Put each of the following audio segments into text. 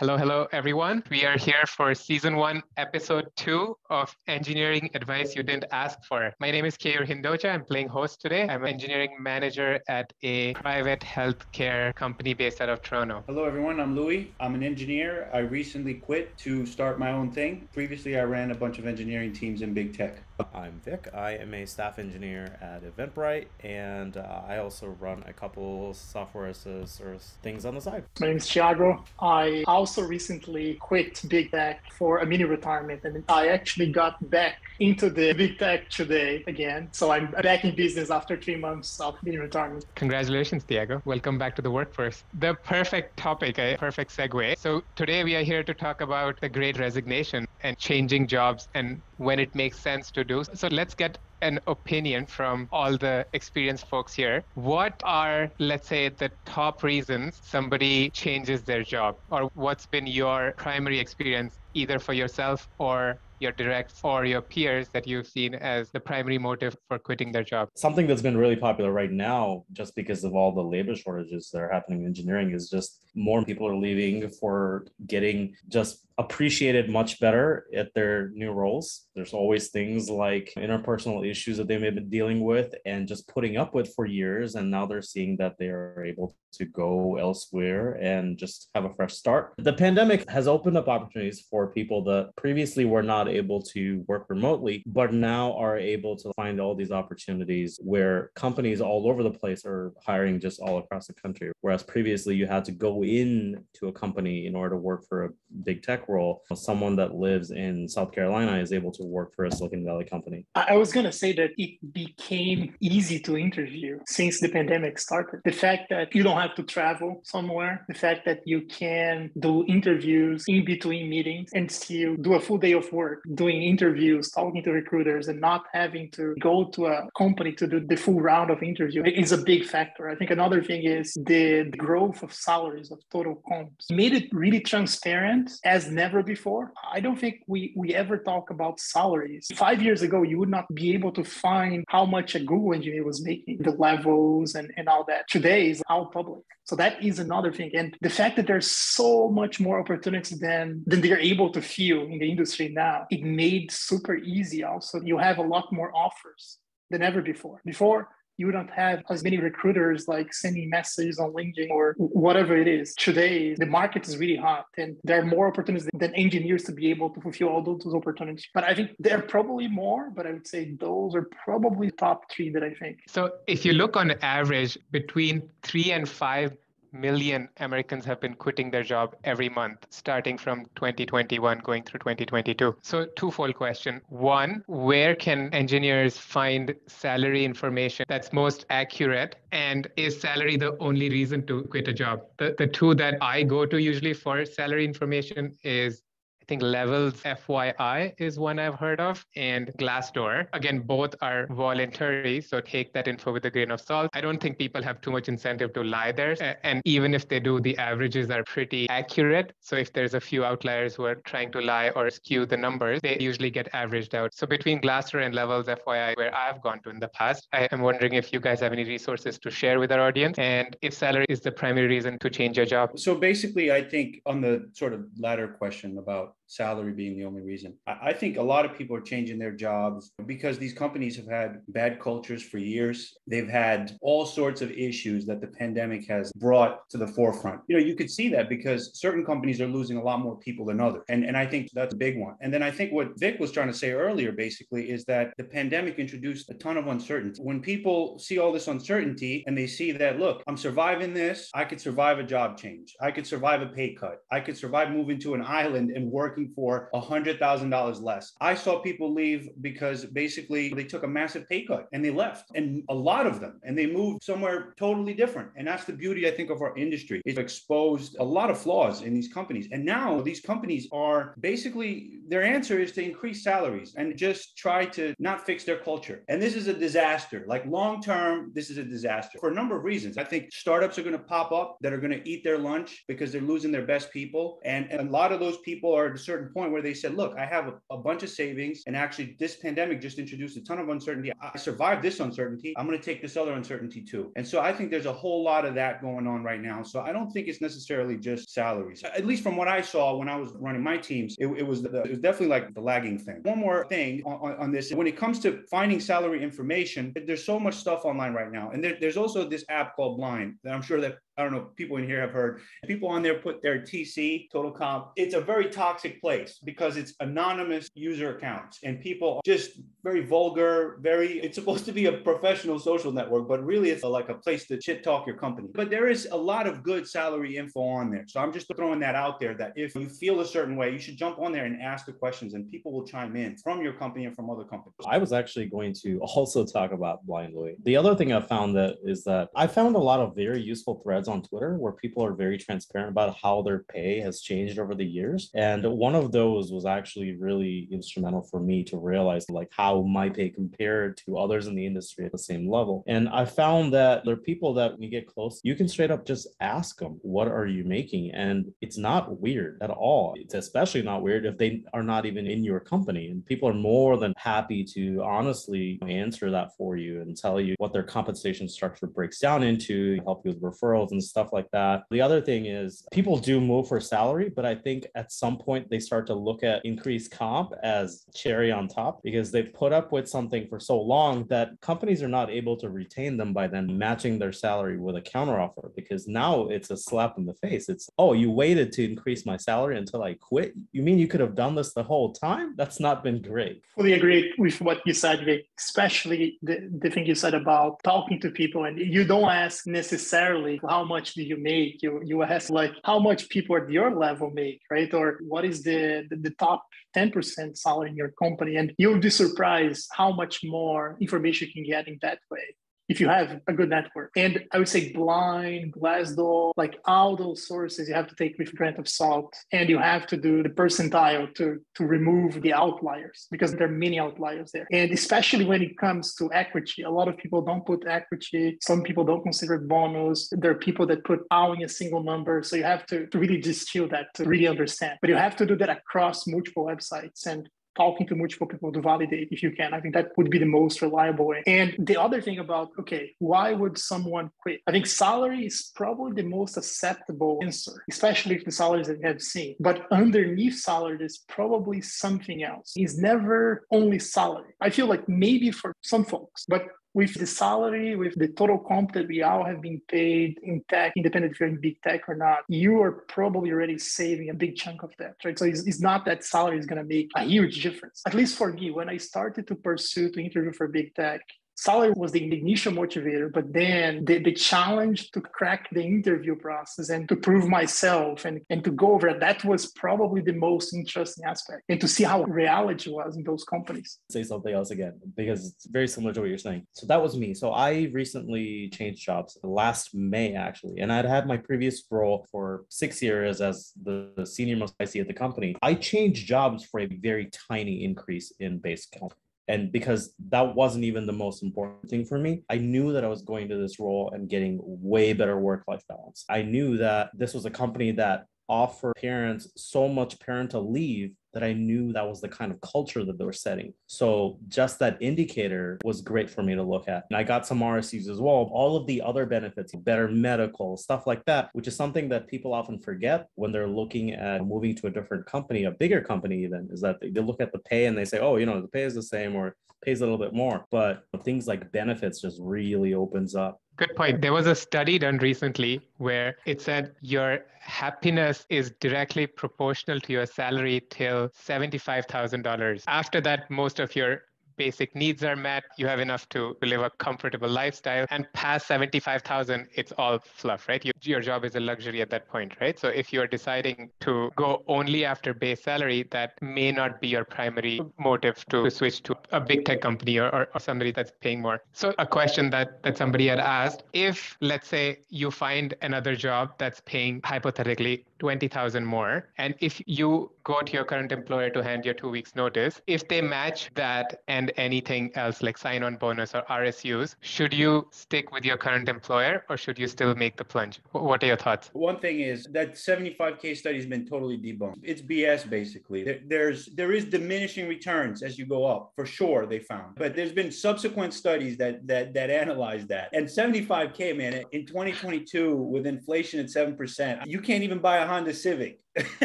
Hello, hello, everyone. We are here for season one, episode two of Engineering Advice You Didn't Ask For. My name is Keyur Hindoja. I'm playing host today. I'm an engineering manager at a private healthcare company based out of Toronto. Hello, everyone. I'm Louis. I'm an engineer. I recently quit to start my own thing. Previously, I ran a bunch of engineering teams in big tech. I'm Vic. I am a staff engineer at Eventbrite, and uh, I also run a couple software as a service things on the side. My name is Thiago. I also recently quit big tech for a mini retirement, and I actually got back into the big tech today again. So I'm back in business after three months of mini retirement. Congratulations, Thiago. Welcome back to the workforce. The perfect topic, a perfect segue. So today we are here to talk about the great resignation and changing jobs and when it makes sense to do. So let's get an opinion from all the experienced folks here. What are, let's say, the top reasons somebody changes their job? Or what's been your primary experience, either for yourself or your directs or your peers that you've seen as the primary motive for quitting their job? Something that's been really popular right now, just because of all the labor shortages that are happening in engineering, is just more people are leaving for getting just appreciated much better at their new roles. There's always things like interpersonal issues that they may have been dealing with and just putting up with for years. And now they're seeing that they are able to go elsewhere and just have a fresh start. The pandemic has opened up opportunities for people that previously were not able to work remotely, but now are able to find all these opportunities where companies all over the place are hiring just all across the country. Whereas previously you had to go in to a company in order to work for a big tech role. Someone that lives in South Carolina is able to work for a Silicon Valley company. I was going to say that it became easy to interview since the pandemic started. The fact that you don't have to travel somewhere, the fact that you can do interviews in between meetings and still do a full day of work, doing interviews, talking to recruiters, and not having to go to a company to do the full round of interview is a big factor. I think another thing is the growth of salaries of total comps made it really transparent as never before. I don't think we, we ever talk about salaries. Five years ago, you would not be able to find how much a Google engineer was making, the levels and, and all that. Today is all public. So that is another thing. And the fact that there's so much more opportunities than, than they're able to feel in the industry now, it made super easy also. You have a lot more offers than ever before. Before, you don't have as many recruiters like sending messages on LinkedIn or whatever it is. Today, the market is really hot and there are more opportunities than engineers to be able to fulfill all those opportunities. But I think there are probably more, but I would say those are probably top three that I think. So if you look on average, between three and five million Americans have been quitting their job every month, starting from 2021 going through 2022. So, twofold question. One, where can engineers find salary information that's most accurate? And is salary the only reason to quit a job? The, the two that I go to usually for salary information is think Levels FYI is one I've heard of, and Glassdoor. Again, both are voluntary, so take that info with a grain of salt. I don't think people have too much incentive to lie there. And even if they do, the averages are pretty accurate. So if there's a few outliers who are trying to lie or skew the numbers, they usually get averaged out. So between Glassdoor and Levels FYI, where I've gone to in the past, I am wondering if you guys have any resources to share with our audience and if salary is the primary reason to change your job. So basically, I think on the sort of latter question about salary being the only reason. I think a lot of people are changing their jobs because these companies have had bad cultures for years. They've had all sorts of issues that the pandemic has brought to the forefront. You know, you could see that because certain companies are losing a lot more people than others. And, and I think that's a big one. And then I think what Vic was trying to say earlier basically is that the pandemic introduced a ton of uncertainty. When people see all this uncertainty and they see that, look, I'm surviving this, I could survive a job change, I could survive a pay cut, I could survive moving to an island and working working for $100,000 less. I saw people leave because basically they took a massive pay cut and they left, and a lot of them, and they moved somewhere totally different. And that's the beauty, I think, of our industry. It's exposed a lot of flaws in these companies. And now these companies are basically their answer is to increase salaries and just try to not fix their culture. And this is a disaster. Like long term, this is a disaster for a number of reasons. I think startups are going to pop up that are going to eat their lunch because they're losing their best people. And, and a lot of those people are certain point where they said, look, I have a, a bunch of savings, and actually, this pandemic just introduced a ton of uncertainty. I survived this uncertainty. I'm going to take this other uncertainty too. And so I think there's a whole lot of that going on right now. So I don't think it's necessarily just salaries. At least from what I saw when I was running my teams, it, it was the, it was definitely like the lagging thing. One more thing on, on, this: when it comes to finding salary information, there's so much stuff online right now, and there, there's also this app called Blind that I'm sure that I don't know, people in here have heard people on there put their TC, total comp. It's a very toxic place because it's anonymous user accounts and people just very vulgar, very, it's supposed to be a professional social network, but really it's like a place to shit talk your company. But there is a lot of good salary info on there. So I'm just throwing that out there that if you feel a certain way, you should jump on there and ask the questions and people will chime in from your company and from other companies. I was actually going to also talk about Blind. The other thing I found that is that I found a lot of very useful threads on Twitter where people are very transparent about how their pay has changed over the years. And one of those was actually really instrumental for me to realize like how my pay compared to others in the industry at the same level. And I found that there are people that when you get close, you can straight up just ask them, what are you making? And it's not weird at all. It's especially not weird if they are not even in your company. And people are more than happy to honestly answer that for you and tell you what their compensation structure breaks down into, help you with referrals and stuff like that. The other thing is people do move for salary, but I think at some point they start to look at increased comp as cherry on top because they've put up with something for so long that companies are not able to retain them by then matching their salary with a counteroffer because now it's a slap in the face. It's, oh, you waited to increase my salary until I quit. You mean you could have done this the whole time? That's not been great. Fully agree with what you said, Vic, especially the, the thing you said about talking to people. And you don't ask necessarily how much do you make? You you ask like how much people at your level make right? Or what is the the, the top 10% salary in your company? And you'll be surprised how much more information you can get in that way if you have a good network. And I would say Blind, Glassdoor, like all those sources you have to take with grain of salt. And you have to do the percentile to, to remove the outliers because there are many outliers there. And especially when it comes to equity, a lot of people don't put equity. Some people don't consider bonus. There are people that put all in a single number. So you have to, to really distill that to really understand. But you have to do that across multiple websites. And talking to multiple people to validate if you can. I think that would be the most reliable way. And the other thing about, okay, why would someone quit? I think salary is probably the most acceptable answer, especially if the salaries that we have seen. But underneath salary, there's probably something else. It's never only salary. I feel like maybe for some folks, but with the salary, with the total comp that we all have been paid in tech, independent if you're in big tech or not, you are probably already saving a big chunk of that, right? So it's, it's not that salary is going to make a huge difference. At least for me, when I started to pursue to interview for big tech, salary was the initial motivator, but then the, the challenge to crack the interview process and to prove myself and, and to go over that was probably the most interesting aspect and to see how reality was in those companies. Say something else again, because it's very similar to what you're saying. So that was me. So I recently changed jobs last May, actually, and I'd had my previous role for six years as the, senior most IC at the company. I changed jobs for a very tiny increase in base comp. And because that wasn't even the most important thing for me, I knew that I was going to this role and getting way better work life balance. I knew that this was a company that offered parents so much parental leave that I knew that was the kind of culture that they were setting. So just that indicator was great for me to look at. And I got some RSUs as well. All of the other benefits, better medical, stuff like that, which is something that people often forget when they're looking at moving to a different company, a bigger company even, is that they, they look at the pay and they say, oh, you know, the pay is the same or pays a little bit more. But things like benefits just really opens up Good point. There was a study done recently where it said your happiness is directly proportional to your salary till $75,000. After that, most of your basic needs are met, you have enough to live a comfortable lifestyle. And past 75,000, it's all fluff, right? You, your job is a luxury at that point, right? So if you're deciding to go only after base salary, that may not be your primary motive to switch to a big tech company or, or, or somebody that's paying more. So a question that, that somebody had asked, if let's say you find another job that's paying hypothetically 20,000 more, and if you go to your current employer to hand your two weeks notice, if they match that and anything else like sign on bonus or RSUs, should you stick with your current employer or should you still make the plunge? What are your thoughts? One thing is that 75K study has been totally debunked. It's BS basically. There, there's there is diminishing returns as you go up, for sure, they found. But there's been subsequent studies that that that analyze that. And 75K, man, in 2022, with inflation at 7%, you can't even buy a Honda Civic.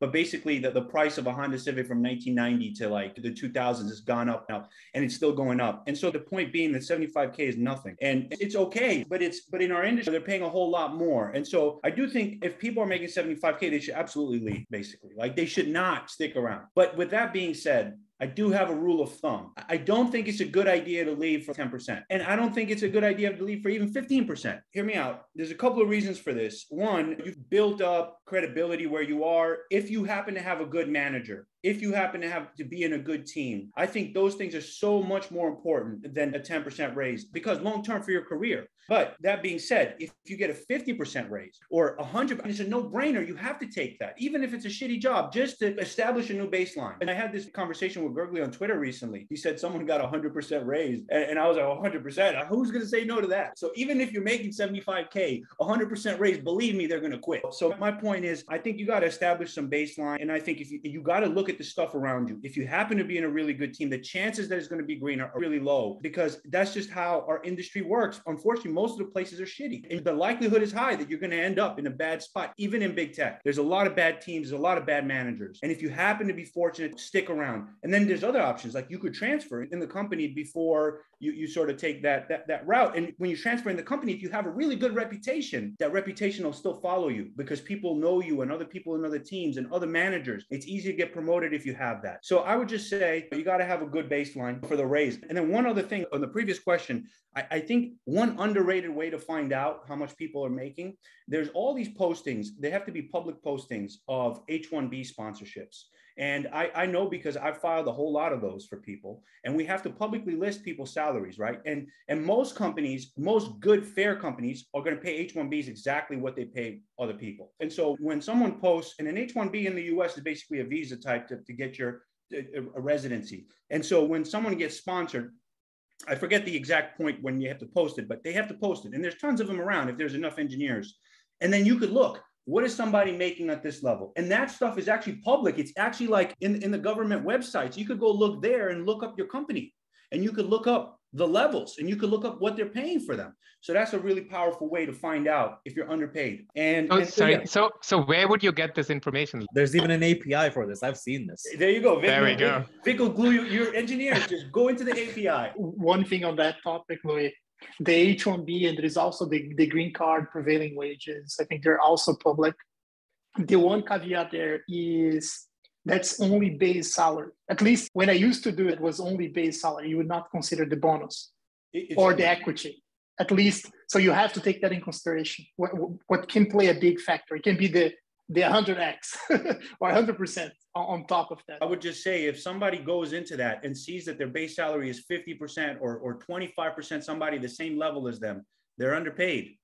but basically, the, the price of a Honda Civic from 1990 to like the 2000s has gone up now, and it's still going up. And so the point being that 75k is nothing, and it's okay, but it's but in our industry they're paying a whole lot more. And so I do think if people are making 75k, they should absolutely leave. Basically, like they should not stick around. But with that being said, I do have a rule of thumb. I don't think it's a good idea to leave for 10%. And I don't think it's a good idea to leave for even 15%. Hear me out. There's a couple of reasons for this. One, you've built up credibility where you are. If you happen to have a good manager, if you happen to have to be in a good team, I think those things are so much more important than a 10% raise because long term for your career. But that being said, if you get a 50% raise or 100, it's a no brainer. You have to take that, even if it's a shitty job, just to establish a new baseline. And I had this conversation with Gergely on Twitter recently. He said someone got a 100% raise. And, I was like, 100%. Uh, who's going to say no to that? So even if you're making 75K, 100% raise, believe me, they're going to quit. So my point is, I think you got to establish some baseline. And I think if you, you got to look at the stuff around you. If you happen to be in a really good team, the chances that it's going to be green are really low because that's just how our industry works. Unfortunately, most of the places are shitty. And the likelihood is high that you're going to end up in a bad spot, even in big tech. There's a lot of bad teams, there's a lot of bad managers. And if you happen to be fortunate, stick around. And then there's other options like you could transfer in the company before you, you sort of take that, that that route. And when you transfer in the company, if you have a really good reputation, that reputation will still follow you because people know you and other people in other teams and other managers. It's easy to get promoted if you have that. So I would just say you got to have a good baseline for the raise. And then one other thing on the previous question, I, I think one underrated way to find out how much people are making, there's all these postings, they have to be public postings of H1B sponsorships. And I, I know because I've filed a whole lot of those for people, and we have to publicly list people's salaries, right? And and most companies, most good fair companies, are going to pay H-1Bs exactly what they pay other people. And so when someone posts, and an H-1B in the U.S. is basically a visa type to, to get your a, a residency. And so when someone gets sponsored, I forget the exact point when you have to post it, but they have to post it. And there's tons of them around if there's enough engineers. And then you could look what is somebody making at this level? And that stuff is actually public. It's actually like in, in the government websites. You could go look there and look up your company and you could look up the levels and you could look up what they're paying for them. So that's a really powerful way to find out if you're underpaid. And, oh, and sorry. So, yeah. so so where would you get this information? There's even an API for this. I've seen this. There you go. Vic, there we go. Vic will glue you, your engineers. Just go into the API. One thing on that topic, Louis, the H1B and there is also the, the green card prevailing wages. I think they're also public the one caveat there is that's only base salary. At least when I used to do it was only base salary. You would not consider the bonus it's or the equity. At least, so you have to take that in consideration. What, what can play a big factor? It can be the the 100x or 100% on top of that. I would just say if somebody goes into that and sees that their base salary is 50% or, or 25% somebody the same level as them, they're underpaid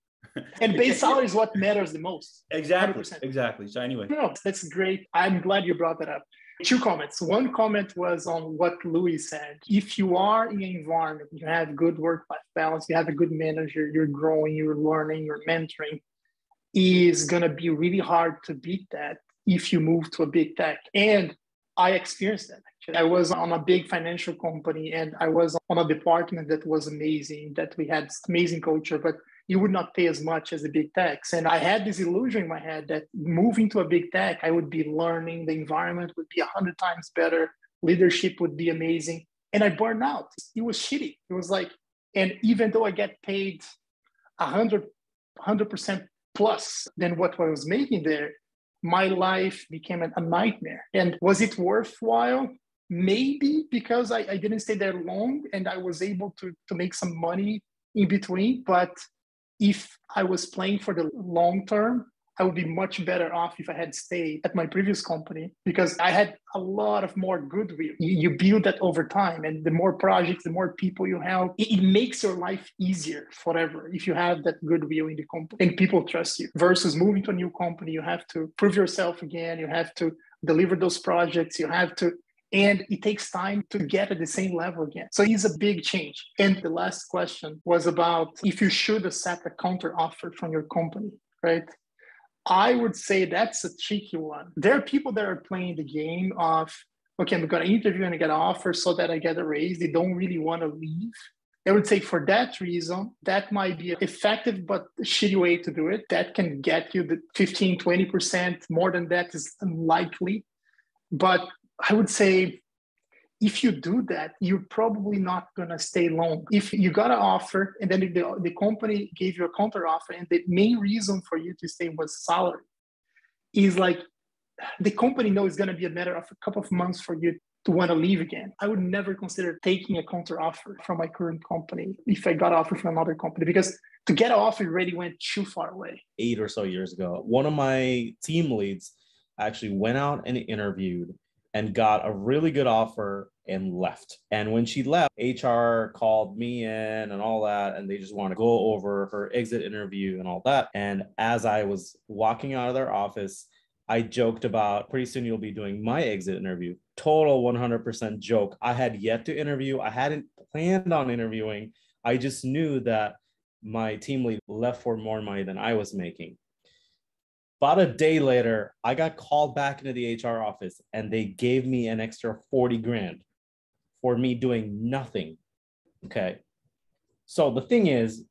and base salary is what matters the most. Exactly. 100%. Exactly. So anyway. No, that's great. I'm glad you brought that up. Two comments. One comment was on what Louis said. If you are in an environment, you have good work-life balance, you have a good manager, you're growing, you're learning, you're mentoring, is gonna be really hard to beat that if you move to a big tech. And I experienced that. Actually. I was on a big financial company and I was on a department that was amazing, that we had amazing culture, but you would not pay as much as the big techs. And I had this illusion in my head that moving to a big tech, I would be learning, the environment would be a hundred times better, leadership would be amazing. And I burned out. It was shitty. It was like, and even though I get paid a hundred, hundred percent plus than what I was making there, my life became a nightmare. And was it worthwhile? Maybe because I, I didn't stay there long and I was able to, to make some money in between, but if I was playing for the long term, I would be much better off if I had stayed at my previous company because I had a lot of more goodwill. You, build that over time, and the more projects, the more people you have, it, it, makes your life easier forever if you have that goodwill in the company and people trust you. Versus moving to a new company, you have to prove yourself again, you have to deliver those projects, you have to and it takes time to get at the same level again. So it's a big change. And the last question was about if you should accept a counter offer from your company, right? I would say that's a tricky one. There are people that are playing the game of, okay, I'm going to interview and I get an offer so that I get a raise. They don't really want to leave. I would say for that reason, that might be effective, but shitty way to do it. That can get you the 15, 20%. More than that is unlikely. But I would say if you do that, you're probably not going to stay long. If you got an offer and then the, the company gave you a counter offer, and the main reason for you to stay was salary, is like the company knows it's going to be a matter of a couple of months for you to want to leave again. I would never consider taking a counter offer from my current company if I got offer from another company because to get an offer already went too far away. Eight or so years ago, one of my team leads actually went out and interviewed and got a really good offer and left. And when she left, HR called me in and all that, and they just want to go over her exit interview and all that. And as I was walking out of their office, I joked about pretty soon you'll be doing my exit interview. Total 100% joke. I had yet to interview. I hadn't planned on interviewing. I just knew that my team lead left for more money than I was making. About a day later, I got called back into the HR office and they gave me an extra 40 grand for me doing nothing. Okay. So the thing is,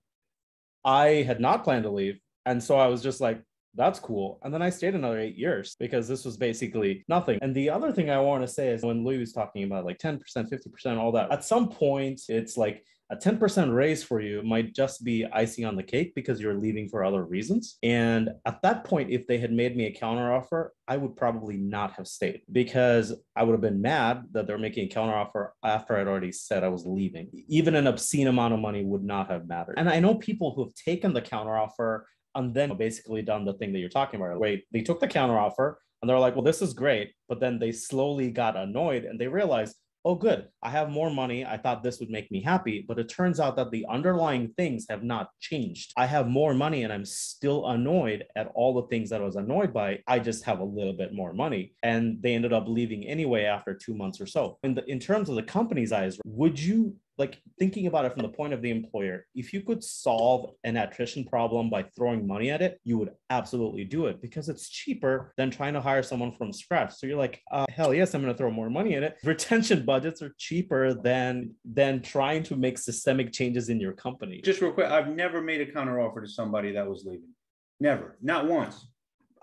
I had not planned to leave. And so I was just like, that's cool. And then I stayed another eight years because this was basically nothing. And the other thing I want to say is when Louis was talking about like 10%, 50%, all that, at some point, it's like a 10% raise for you might just be icing on the cake because you're leaving for other reasons. And at that point, if they had made me a counteroffer, I would probably not have stayed because I would have been mad that they're making a counteroffer after I'd already said I was leaving. Even an obscene amount of money would not have mattered. And I know people who have taken the counteroffer and then basically done the thing that you're talking about. Wait, they took the counteroffer and they're like, well, this is great. But then they slowly got annoyed and they realized, oh, good, I have more money. I thought this would make me happy. But it turns out that the underlying things have not changed. I have more money and I'm still annoyed at all the things that I was annoyed by. I just have a little bit more money. And they ended up leaving anyway after two months or so. In, the, in terms of the company's eyes, would you like thinking about it from the point of the employer, if you could solve an attrition problem by throwing money at it, you would absolutely do it because it's cheaper than trying to hire someone from scratch. So you're like, uh, hell yes, I'm going to throw more money at it. Retention budgets are cheaper than than trying to make systemic changes in your company. Just real quick, I've never made a counter offer to somebody that was leaving. Never, not once.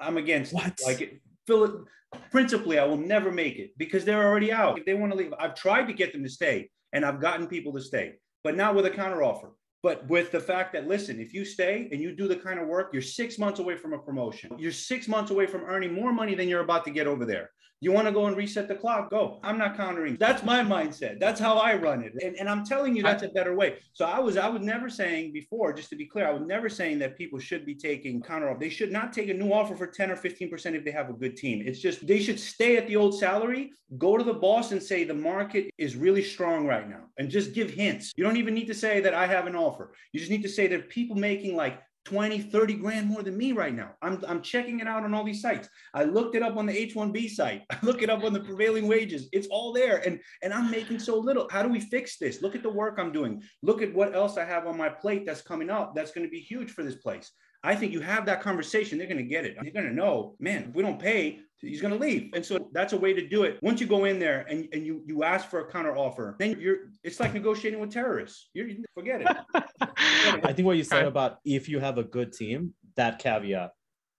I'm against what? It. Like it, Phil, principally, I will never make it because they're already out. If they want to leave, I've tried to get them to stay and I've gotten people to stay, but not with a counteroffer. But with the fact that, listen, if you stay and you do the kind of work, you're six months away from a promotion. You're six months away from earning more money than you're about to get over there. You want to go and reset the clock? Go. I'm not countering. That's my mindset. That's how I run it. And, and I'm telling you, that's a better way. So I was, I was never saying before, just to be clear, I was never saying that people should be taking counter off. They should not take a new offer for 10 or 15% if they have a good team. It's just they should stay at the old salary, go to the boss and say the market is really strong right now and just give hints. You don't even need to say that I have an offer. You just need to say that people making like 20, 30 grand more than me right now. I'm, I'm checking it out on all these sites. I looked it up on the H1B site. I look it up on the prevailing wages. It's all there. And, and I'm making so little. How do we fix this? Look at the work I'm doing. Look at what else I have on my plate that's coming up. That's going to be huge for this place. I think you have that conversation, they're going to get it. They're going to know, man, if we don't pay, he's going to leave. And so that's a way to do it. Once you go in there and, and you you ask for a counter offer, then you're it's like negotiating with terrorists. You're, forget it. I think what you said about if you have a good team, that caveat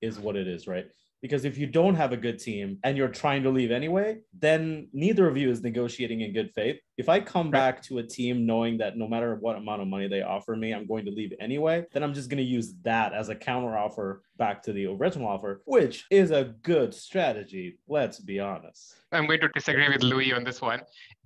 is what it is, right? Because if you don't have a good team and you're trying to leave anyway, then neither of you is negotiating in good faith. If I come right. back to a team knowing that no matter what amount of money they offer me, I'm going to leave anyway, then I'm just going to use that as a counter offer back to the original offer, which is a good strategy. Let's be honest. I'm going to disagree with Louis on this one.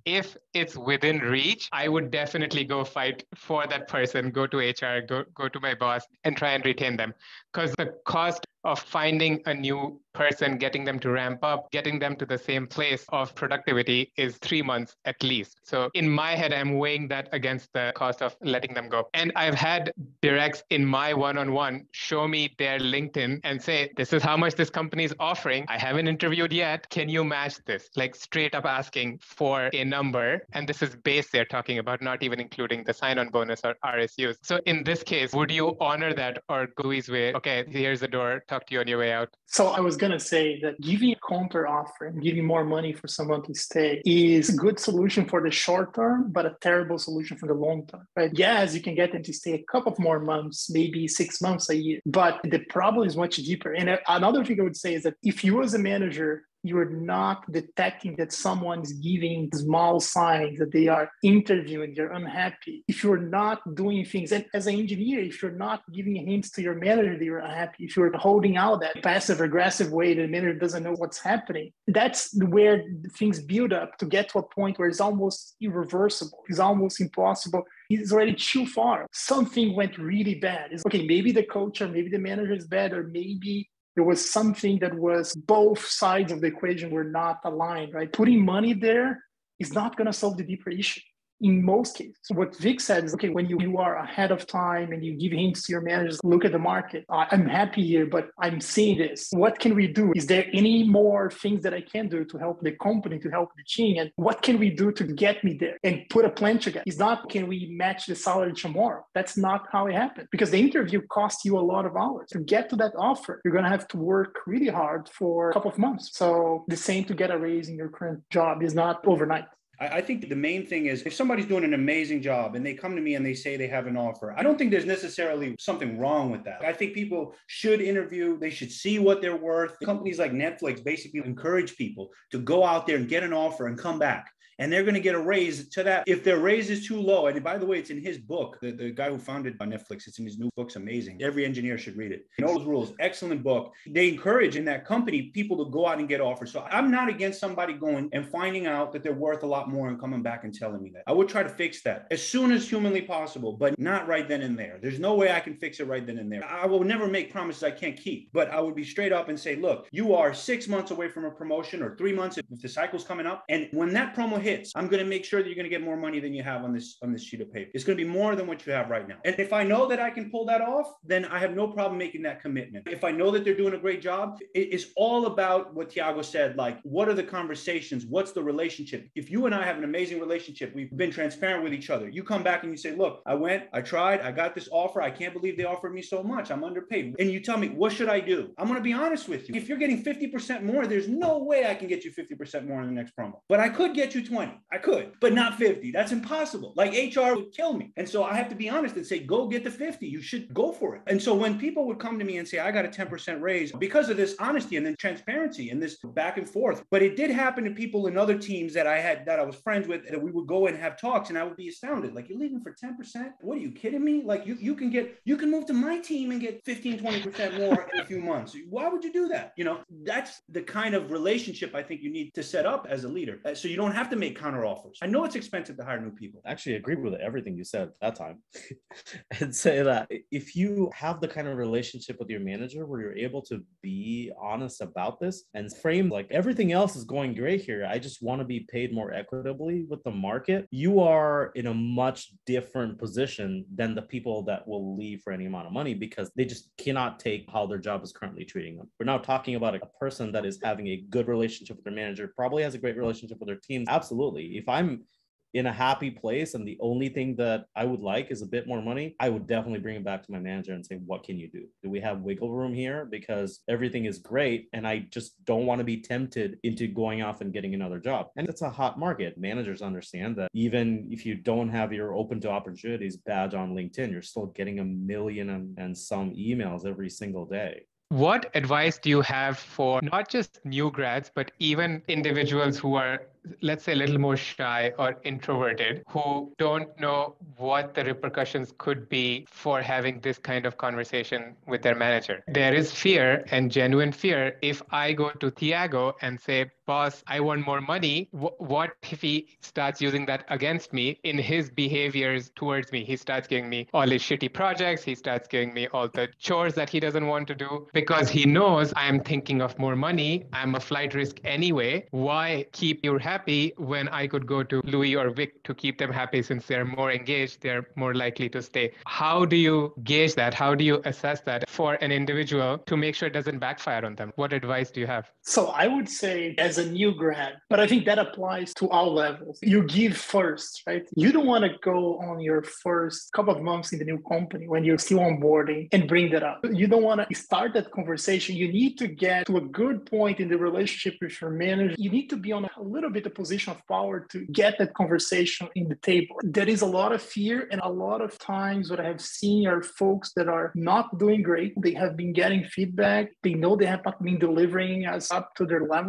if it's within reach, I would definitely go fight for that person, go to HR, go, go to my boss, and try and retain them. Because the cost of finding a new person, getting them to ramp up, getting them to the same place of productivity is three months at least. So in my head, I'm weighing that against the cost of letting them go. And I've had directs in my one on one show me their LinkedIn and say, This is how much this company is offering. I haven't interviewed yet. Can you match this? Like straight up asking for a number. And this is base they're talking about, not even including the sign on bonus or RSUs. So in this case, would you honor that or go his way? Okay, here's the door talk to you on your way out? So I was gonna say that giving a counter offer and giving more money for someone to stay is a good solution for the short term, but a terrible solution for the long term. Right? Yes, you can get them to stay a couple of more months, maybe six months a year, but the problem is much deeper. And another thing I would say is that if you as a manager you're not detecting that someone is giving small signs that they are interviewing, they're unhappy. If you're not doing things, and as an engineer, if you're not giving hints to your manager that you're unhappy, if you're holding out that passive aggressive way, the manager doesn't know what's happening. That's where things build up to get to a point where it's almost irreversible. It's almost impossible it's already too far. Something went really bad. It's okay, maybe the coach or maybe the manager is bad, or maybe there was something that was both sides of the equation were not aligned, right? Putting money there is not going to solve the deeper issue in most cases. What Vic said is okay, when you, you are ahead of time and you give hints to your managers, look at the market. I'm happy here, but I'm seeing this. What can we do? Is there any more things that I can do to help the company, to help the team? And what can we do to get me there and put a plan together? It's not can we match the salary tomorrow? That's not how it happened because the interview costs you a lot of hours. To get to that offer, you're going to have to work really hard for a couple of months. So the same to get a raise in your current job is not overnight. I, think the main thing is if somebody's doing an amazing job and they come to me and they say they have an offer, I don't think there's necessarily something wrong with that. I think people should interview, they should see what they're worth. Companies like Netflix basically encourage people to go out there and get an offer and come back and they're going to get a raise to that. If their raise is too low, and by the way, it's in his book, the, the guy who founded Netflix, it's in his new book's amazing. Every engineer should read it. Know those rules, excellent book. They encourage in that company people to go out and get offers. So I'm not against somebody going and finding out that they're worth a lot more and coming back and telling me that. I would try to fix that as soon as humanly possible, but not right then and there. There's no way I can fix it right then and there. I will never make promises I can't keep, but I would be straight up and say, look, you are six months away from a promotion or three months if the cycle's coming up. And when that promo hits, I'm going to make sure that you're going to get more money than you have on this on this sheet of paper. It's going to be more than what you have right now. And if I know that I can pull that off, then I have no problem making that commitment. If I know that they're doing a great job, it's all about what Thiago said. Like, what are the conversations? What's the relationship? If you and I have an amazing relationship, we've been transparent with each other. You come back and you say, "Look, I went, I tried, I got this offer. I can't believe they offered me so much. I'm underpaid." And you tell me, "What should I do?" I'm going to be honest with you. If you're getting 50% more, there's no way I can get you 50% more in the next promo. But I could get you 20. I could, but not 50. That's impossible. Like HR would kill me. And so I have to be honest and say, go get the 50. You should go for it. And so when people would come to me and say, I got a 10% raise because of this honesty and then transparency and this back and forth. But it did happen to people in other teams that I had that I was friends with that we would go and have talks and I would be astounded. Like, you're leaving for 10%? What are you kidding me? Like you, you can get you can move to my team and get 15, 20% more in a few months. Why would you do that? You know, that's the kind of relationship I think you need to set up as a leader. Uh, so you don't have to make counter offers. I know it's expensive to hire new people. Actually, agree with everything you said at that time, and say that if you have the kind of relationship with your manager where you're able to be honest about this and frame like everything else is going great here, I just want to be paid more equitably with the market. You are in a much different position than the people that will leave for any amount of money because they just cannot take how their job is currently treating them. We're now talking about a person that is having a good relationship with their manager, probably has a great relationship with their teams. Absolutely. If I'm in a happy place and the only thing that I would like is a bit more money, I would definitely bring it back to my manager and say, what can you do? Do we have wiggle room here? Because everything is great and I just don't want to be tempted into going off and getting another job. And it's a hot market. Managers understand that even if you don't have your open to opportunities badge on LinkedIn, you're still getting a million and some emails every single day. What advice do you have for not just new grads, but even individuals who are let's say, a little more shy or introverted, who don't know what the repercussions could be for having this kind of conversation with their manager. There is fear and genuine fear if I go to Thiago and say, boss, I want more money. W- what if he starts using that against me in his behaviors towards me? He starts giving me all his shitty projects. He starts giving me all the chores that he doesn't want to do because he knows I am thinking of more money. I'm a flight risk anyway. Why keep you happy when I could go to Louis or Vic to keep them happy since they're more engaged, they're more likely to stay? How do you gauge that? How do you assess that for an individual to make sure it doesn't backfire on them? What advice do you have? So I would say, as as a new grad, but I think that applies to all levels. You give first, right? You don't want to go on your first couple of months in the new company when you're still onboarding and bring that up. You don't want to start that conversation. You need to get to a good point in the relationship with your manager. You need to be on a little bit of position of power to get that conversation in the table. There is a lot of fear and a lot of times what I have seen are folks that are not doing great. They have been getting feedback. They know they have not been delivering as up to their level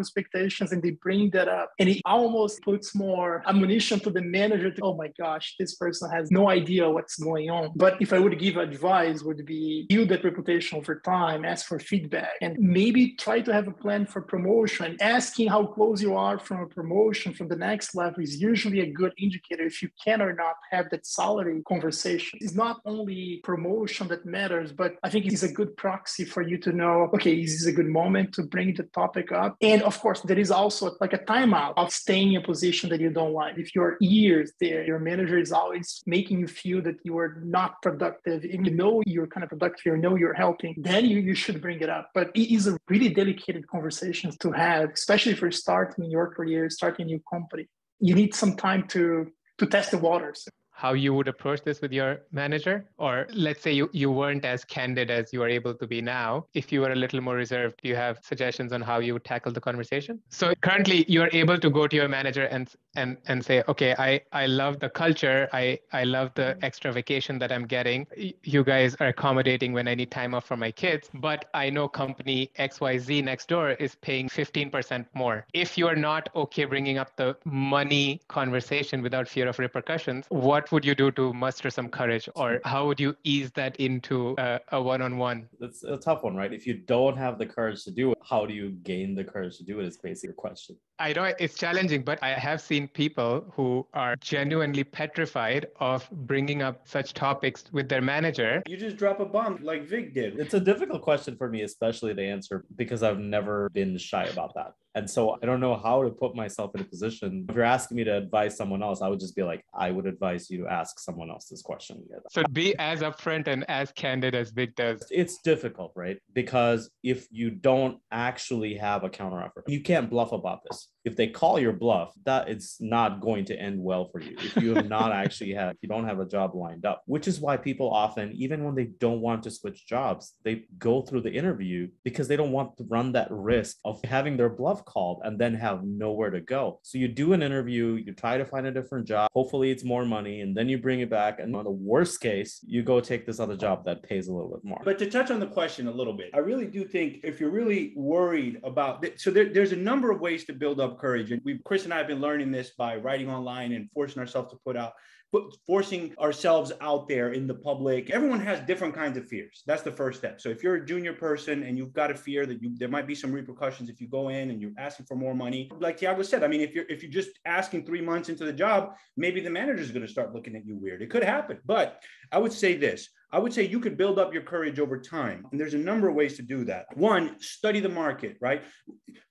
expectations and they bring that up. And it almost puts more ammunition to the manager to, oh my gosh, this person has no idea what's going on. But if I would give advice, would be build that reputation over time, ask for feedback, and maybe try to have a plan for promotion. Asking how close you are from a promotion from the next level is usually a good indicator if you can or not have that salary conversation. It's not only promotion that matters, but I think it's a good proxy for you to know, okay, is this a good moment to bring the topic up? And of course, there is also like a timeout of staying in a position that you don't like. If you're years there, your manager is always making you feel that you are not productive, and you know you're kind of productive, you know you're helping, then you, you should bring it up. But it is a really delicate conversation to have, especially if you're starting your career, starting a new company. You need some time to to test the waters how you would approach this with your manager? Or let's say you, you weren't as candid as you are able to be now. If you were a little more reserved, do you have suggestions on how you would tackle the conversation? So currently you're able to go to your manager and and and say, okay, I, I love the culture. I, I love the mm-hmm. extra vacation that I'm getting. You guys are accommodating when I need time off for my kids, but I know company XYZ next door is paying 15% more. If you're not okay bringing up the money conversation without fear of repercussions, what what would you do to muster some courage or how would you ease that into a, a one-on-one? That's a tough one right? If you don't have the courage to do it how do you gain the courage to do it is basically your question. I know it's challenging but i have seen people who are genuinely petrified of bringing up such topics with their manager. You just drop a bomb like vic did. It's a difficult question for me especially to answer because i've never been shy about that and so I don't know how to put myself in a position. If you're asking me to advise someone else, I would just be like, I would advise you to ask someone else this question. So be as upfront and as candid as Vic does. It's difficult, right? Because if you don't actually have a counteroffer, you can't bluff about this if they call your bluff, that it's not going to end well for you. If you have not actually had, if you don't have a job lined up, which is why people often, even when they don't want to switch jobs, they go through the interview because they don't want to run that risk of having their bluff called and then have nowhere to go. So you do an interview, you try to find a different job. Hopefully it's more money, and then you bring it back. And on the worst case, you go take this other job that pays a little bit more. But to touch on the question a little bit, I really do think if you're really worried about, so there, there's a number of ways to build up courage. And we, Chris and I have been learning this by writing online and forcing ourselves to put out, put, forcing ourselves out there in the public. Everyone has different kinds of fears. That's the first step. So if you're a junior person and you've got a fear that you, there might be some repercussions if you go in and you're asking for more money, like Thiago said, I mean, if you're if you're just asking three months into the job, maybe the manager's going to start looking at you weird. It could happen. But I would say this I would say you could build up your courage over time. And there's a number of ways to do that. One, study the market, right?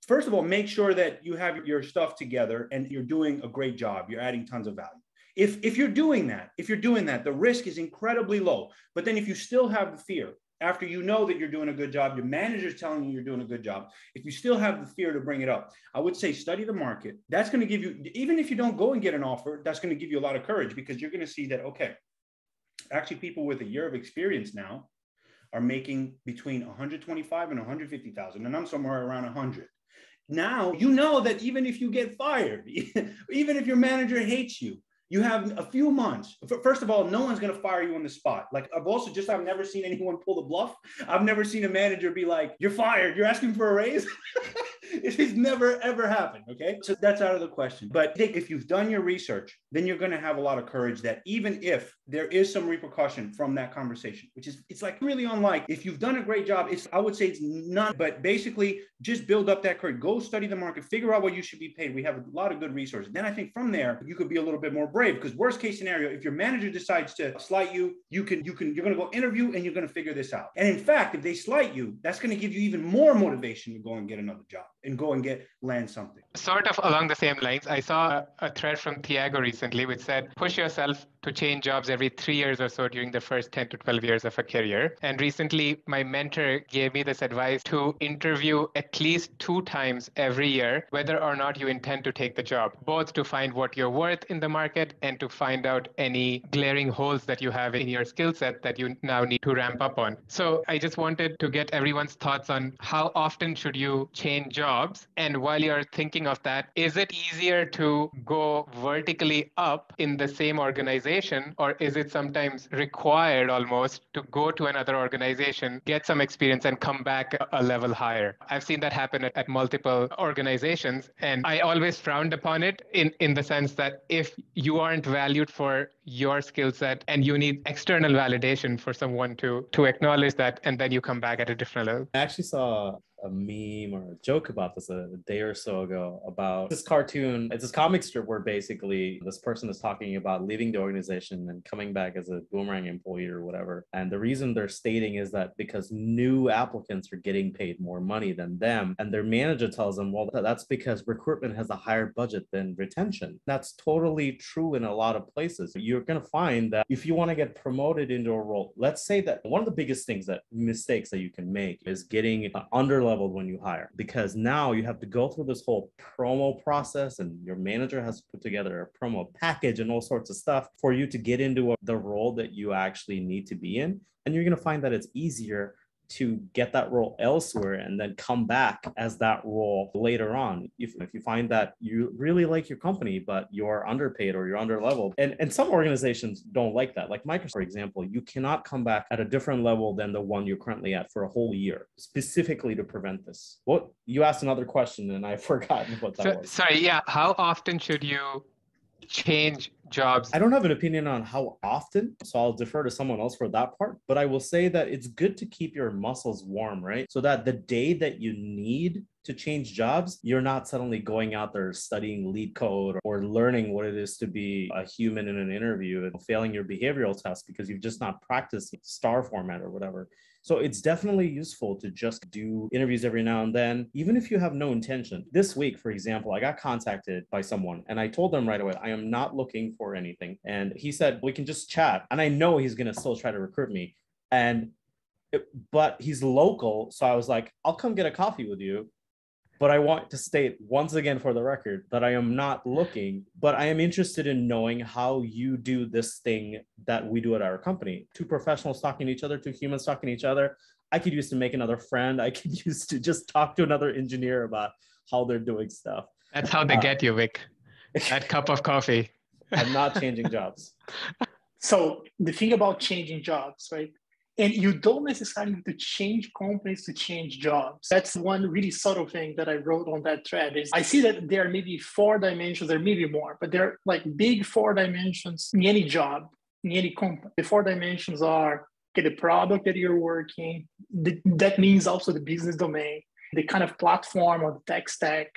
First of all, make sure that you have your stuff together and you're doing a great job. You're adding tons of value. If, if you're doing that, if you're doing that, the risk is incredibly low. But then if you still have the fear, after you know that you're doing a good job, your manager's telling you you're doing a good job. If you still have the fear to bring it up, I would say study the market. That's going to give you, even if you don't go and get an offer, that's going to give you a lot of courage because you're going to see that, okay, actually people with a year of experience now are making between 125 and 150,000 and I'm somewhere around 100. Now, you know that even if you get fired, even if your manager hates you, you have a few months. First of all, no one's going to fire you on the spot. Like I've also just I've never seen anyone pull the bluff. I've never seen a manager be like, "You're fired. You're asking for a raise." it has never ever happened. Okay. So that's out of the question. But I think if you've done your research, then you're going to have a lot of courage that even if there is some repercussion from that conversation, which is it's like really unlike if you've done a great job, it's I would say it's none, but basically just build up that courage. Go study the market, figure out what you should be paid. We have a lot of good resources. Then I think from there you could be a little bit more brave because worst case scenario, if your manager decides to slight you, you can you can you're going to go interview and you're going to figure this out. And in fact, if they slight you, that's going to give you even more motivation to go and get another job and go and get land something. Sort of along the same lines, I saw a, thread from Thiago recently which said, push yourself to change jobs every three years or so during the first 10 to 12 years of a career. And recently, my mentor gave me this advice to interview at least two times every year, whether or not you intend to take the job, both to find what you're worth in the market and to find out any glaring holes that you have in your skill set that you now need to ramp up on. So I just wanted to get everyone's thoughts on how often should you change jobs? And while you're thinking of that, is it easier to go vertically up in the same organization? Organization, or is it sometimes required almost to go to another organization, get some experience, and come back a level higher? I've seen that happen at, at multiple organizations, and I always frowned upon it in, in the sense that if you aren't valued for your skill set and you need external validation for someone to to acknowledge that and then you come back at a different level i actually saw a meme or a joke about this a, day or so ago about this cartoon. It's this comic strip where basically this person is talking about leaving the organization and coming back as a boomerang employee or whatever. And the reason they're stating is that because new applicants are getting paid more money than them, and their manager tells them, well, that's because recruitment has a higher budget than retention. That's totally true in a lot of places. You're going to find that if you want to get promoted into a role, let's say that one of the biggest things that mistakes that you can make is getting uh, under when you hire because now you have to go through this whole promo process and your manager has to put together a promo package and all sorts of stuff for you to get into a, the role that you actually need to be in. And you're going to find that it's easier to get that role elsewhere and then come back as that role later on. If, if you find that you really like your company, but you're underpaid or you're under level. And, and some organizations don't like that. Like Microsoft, for example, you cannot come back at a different level than the one you're currently at for a whole year, specifically to prevent this. What you asked another question and I've forgotten what that so, was. Sorry, yeah. How often should you change jobs? I don't have an opinion on how often, so I'll defer to someone else for that part. But I will say that it's good to keep your muscles warm, right? So that the day that you need to change jobs, you're not suddenly going out there studying LeetCode or learning what it is to be a human in an interview and failing your behavioral test because you've just not practiced star format or whatever. So it's definitely useful to just do interviews every now and then, even if you have no intention. This week, for example, I got contacted by someone and I told them right away, I am not looking for anything. And he said, we can just chat. And I know he's going to still try to recruit me. And but he's local. So I was like, I'll come get a coffee with you but I want to state once again for the record that I am not looking, but I am interested in knowing how you do this thing that we do at our company. Two professionals talking to each other, two humans talking to each other. I could use to make another friend. I could use to just talk to another engineer about how they're doing stuff. That's how they uh, get you, Vic. That cup of coffee. I'm not changing jobs. So the thing about changing jobs, right? And you don't necessarily need to change companies to change jobs. That's one really subtle thing that I wrote on that thread is I see that there are maybe four dimensions, there may be more, but there are like big four dimensions in any job, in any company. The four dimensions are okay, the product that you're working, the, that means also the business domain, the kind of platform or the tech stack,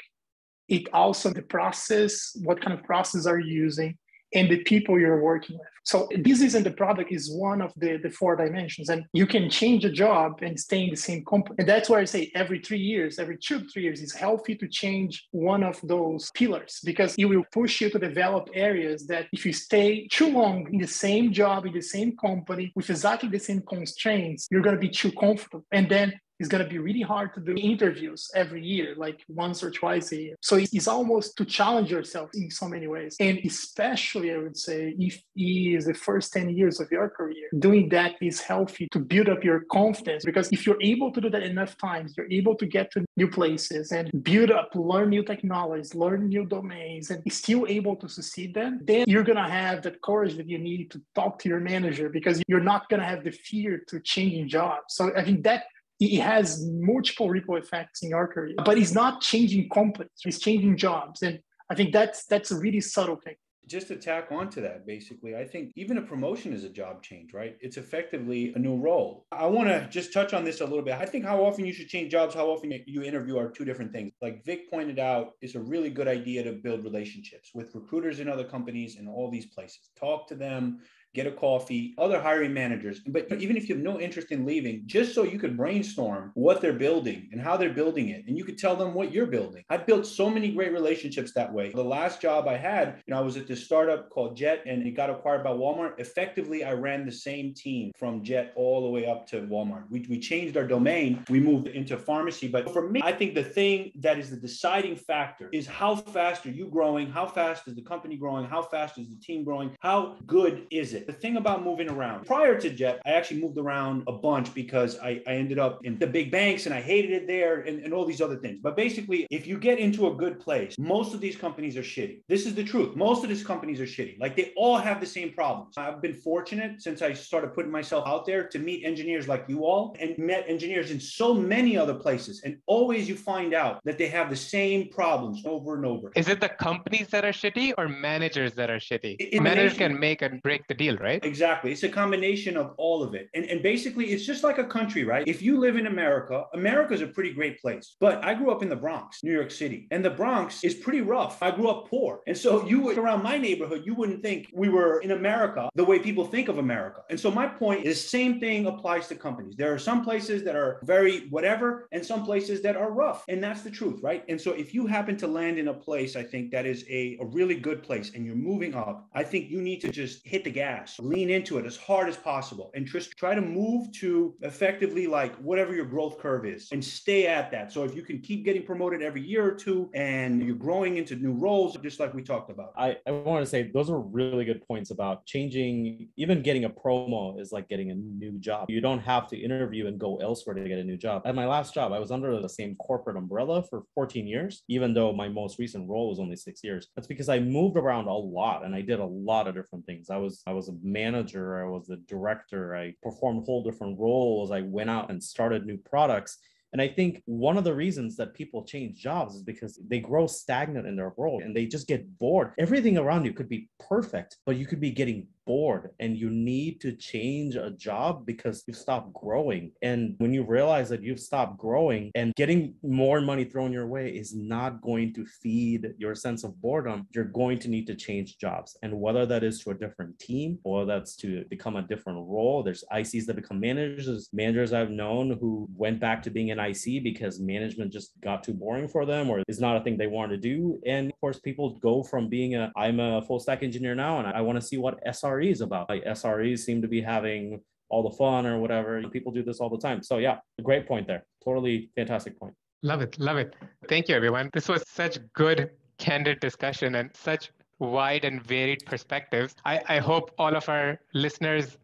it also the process, what kind of process are you using, and the people you're working with. So business and the product is one of the, the four dimensions. And you can change a job and stay in the same company. And that's why I say every three years, every two, three years, it's healthy to change one of those pillars because it will push you to develop areas that if you stay too long in the same job, in the same company, with exactly the same constraints, you're going to be too comfortable. And then it's going to be really hard to do interviews every year, like once or twice a year. So it's almost to challenge yourself in so many ways. And especially, I would say, if it is the first 10 years of your career, doing that is healthy to build up your confidence. Because if you're able to do that enough times, you're able to get to new places and build up, learn new technologies, learn new domains, and still able to succeed then, then you're going to have that courage that you need to talk to your manager because you're not going to have the fear to changing jobs. So I think that it has multiple ripple effects in your career. But he's not changing companies; he's changing jobs, and I think that's that's a really subtle thing just to tack onto that, basically, I think even a promotion is a job change, right? It's effectively a new role. I want to just touch on this a little bit. I think how often you should change jobs, how often you interview are two different things. Like Vic pointed out, it's a really good idea to build relationships with recruiters in other companies and all these places. Talk to them, get a coffee, other hiring managers. But even if you have no interest in leaving, just so you could brainstorm what they're building and how they're building it, and you could tell them what you're building. I've built so many great relationships that way. The last job I had, you know, I was at this startup called Jet and it got acquired by Walmart. Effectively, I ran the same team from Jet all the way up to Walmart. We, we changed our domain, we moved into pharmacy. But for me, I think the thing that is the deciding factor is how fast are you growing? How fast is the company growing? How fast is the team growing? How good is it? The thing about moving around, prior to Jet, I actually moved around a bunch because I, I ended up in the big banks and I hated it there and, and all these other things. But basically, if you get into a good place, most of these companies are shitty. This is the truth. Most of these companies are shitty. Like they all have the same problems. I've been fortunate since I started putting myself out there to meet engineers like you all and met engineers in so many other places. And always you find out that they have the same problems over and over. Is it the companies that are shitty or managers that are shitty? It, Managers can make and break the deal, right? Exactly. It's a combination of all of it. And, and basically, it's just like a country, right? If you live in America, America is a pretty great place. But I grew up in the Bronx, New York City, and the Bronx is pretty rough. I grew up poor. And so you would, around my neighborhood, you wouldn't think we were in America the way people think of America. And so my point is same thing applies to companies. There are some places that are very whatever and some places that are rough. And that's the truth, right? And so if you happen to land in a place, I think that is a, a really good place and you're moving up, I think you need to just hit the gas, lean into it as hard as possible and just try to move to effectively like whatever your growth curve is and stay at that. So if you can keep getting promoted every year or two and you're growing into new roles, just like we talked about. I, I want to say those are really good points about changing, even getting a promo is like getting a new job. You don't have to interview and go elsewhere to get a new job. At my last job, I was under the same corporate umbrella for 14 years, even though my most recent role was only six years. That's because I moved around a lot and I did a lot of different things. I was I was a manager I was the director. I performed whole different roles. I went out and started new products. And I think one of the reasons that people change jobs is because they grow stagnant in their role and they just get bored. Everything around you could be perfect, but you could be getting bored and you need to change a job because you've stopped growing. And when you realize that you've stopped growing and getting more money thrown your way is not going to feed your sense of boredom, you're going to need to change jobs. And whether that is to a different team or that's to become a different role, there's ICs that become managers. There's managers I've known who went back to being an IC because management just got too boring for them or is not a thing they want to do. And of course, people go from being a I'm a full stack engineer now and I want to see what SR SREs about. Like SREs seem to be having all the fun or whatever. People do this all the time. So yeah, great point there. Totally fantastic point. Love it. Love it. Thank you, everyone. This was such good, candid discussion and such wide and varied perspectives. I, I hope all of our listeners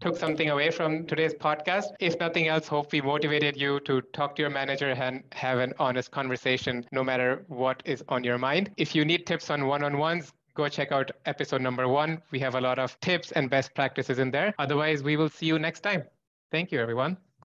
took something away from today's podcast. If nothing else, hope we motivated you to talk to your manager and have an honest conversation no matter what is on your mind. If you need tips on one on ones, go check out episode number one. We have a lot of tips and best practices in there. Otherwise, we will see you next time. Thank you, everyone.